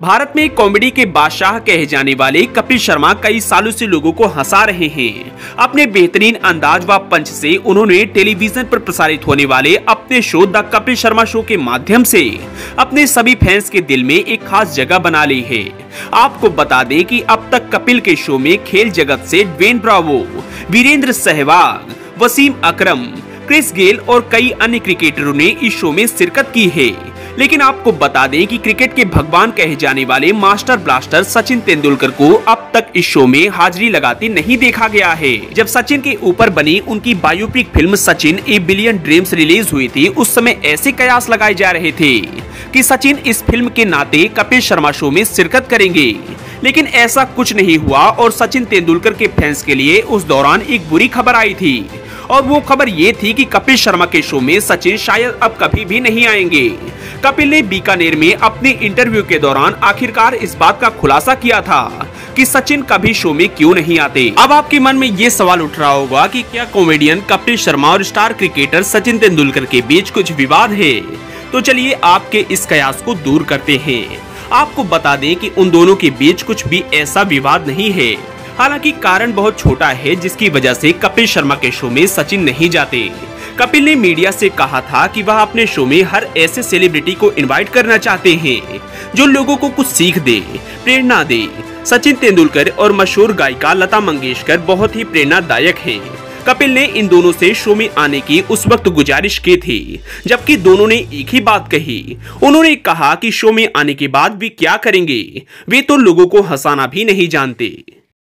भारत में कॉमेडी के बादशाह कहे जाने वाले कपिल शर्मा कई सालों से लोगों को हंसा रहे हैं। अपने बेहतरीन अंदाज व पंच से उन्होंने टेलीविज़न पर प्रसारित होने वाले अपने show the Kapil Sharma show के माध्यम से अपने सभी फैंस के दिल में एक खास जगह बना ली है। आपको बता दें कि अब तक कपिल के शो में खेल जगत से Dwayne Bravo, Virender Sehwag, Wasim Akram, Chris Gayle और कई अन्य क्रिकेटरों ने इस शो में शिरकत की है। लेकिन आपको बता दें कि क्रिकेट के भगवान कहे जाने वाले मास्टर ब्लास्टर सचिन तेंदुलकर को अब तक इस शो में हाजिरी लगाते नहीं देखा गया है। जब सचिन के ऊपर बनी उनकी biopic film Sachin a billion dreams release हुई थी, उस समय ऐसे कयास लगाए जा रहे थे कि सचिन इस फ़िल्म के नाते कपिल शर्मा शो में शिरकत करेंगे। लेकिन ऐसा कुछ नहीं हुआ और सचिन तेंदुलकर के फैंस के लिए उस दौरान एक बुरी खबर आई थी। और वो खबर ये थी कि कपिल शर्मा के शो में सचिन शायद अब कभी भी नहीं आएँगे। कपिल ने बीकानेर में अपने इंटरव्यू के दौरान आखिरकार इस बात का खुलासा किया था कि सचिन कभी शो में क्यों नहीं आते। अब आपके मन में ये सवाल उठ रहा होगा कि क्या कॉमेडियन कपिल शर्मा और स्टार क्रिकेटर सचिन तेंदुलकर के बीच कुछ विवाद है? तो चलिए आपके इस कयास को दूर करते हैं। आपको बता दें कि उन दोनों के बीच कुछ भी ऐसा विवाद नहीं है। हालाँकि कारण बहुत छोटा है, जिसकी वजह से कपिल शर्मा के शो में सचिन नहीं जाते। कपिल ने मीडिया से कहा था कि वह अपने शो में हर ऐसे सेलिब्रिटी को इनवाइट करना चाहते हैं, जो लोगों को कुछ सीख दे, प्रेरणा दे। सचिन तेंदुलकर और मशहूर गायिका लता मंगेशकर बहुत ही प्रेरणादायक हैं। कपिल ने इन दोनों से शो में आने की उस वक्त गुजारिश की थी, जबकि दोनों ने एक ही बात कही। उन्होंने कहा कि शो में आने के बाद वे क्या करेंगे? वे तो लोगों को हंसाना भी नहीं जानते।